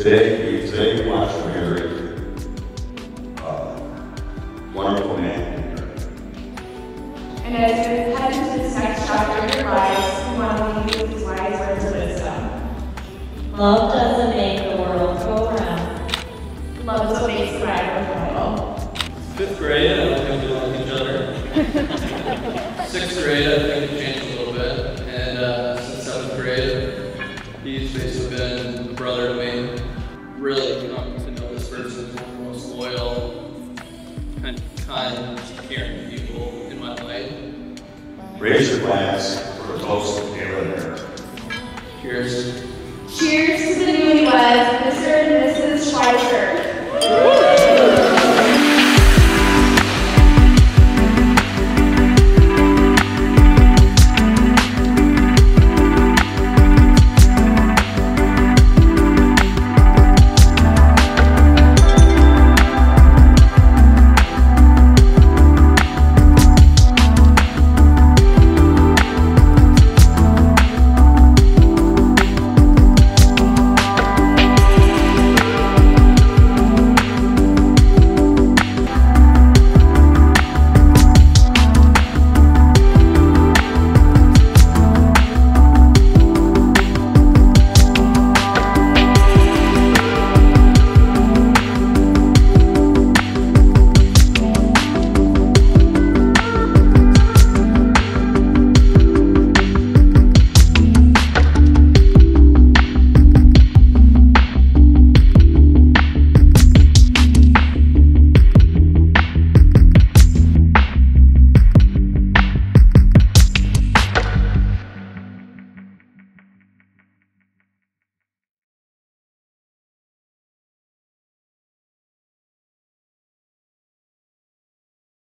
Today, today we watched a very uh, wonderful man. And as you head into this next chapter of your lives, we want to leave you with these wise words of wisdom. Love doesn't make the world go round. Love is what makes the ride worthwhile. Fifth grade, I don't think we like each other. Sixth grade, I think it changed a little bit. And uh, since seventh grade, He's basically been a brother to me. Really gotten to know this person, one of the most loyal, kind, kind, caring people in my life. Raise your glass for a toast to Taylor Cheers. Cheers to the newlyweds, Mr. and Mrs. Schweitzer.